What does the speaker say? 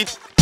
it's